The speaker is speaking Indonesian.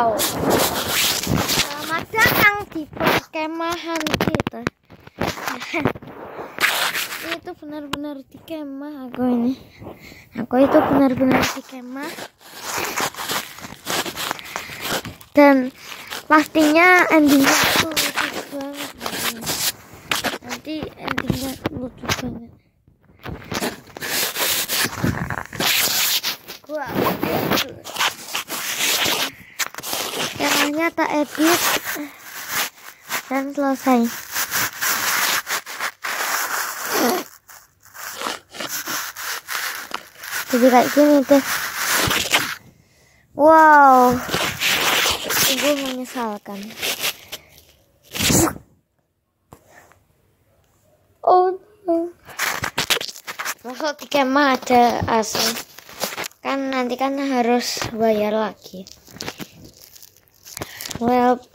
Wow. Selamat datang di perkemahan kita. itu benar-benar di kemah aku ini. Aku itu benar-benar di kemah. Dan pastinya endingnya aku lucu banget. Nanti endingnya lucu banget. Gua wow caranya tak edit. Dan selesai. Jadi kayak gini deh. Wow. Gue menyesalkan. Oh no. Masuk di kemah ada AC kan nanti kan harus bayar lagi well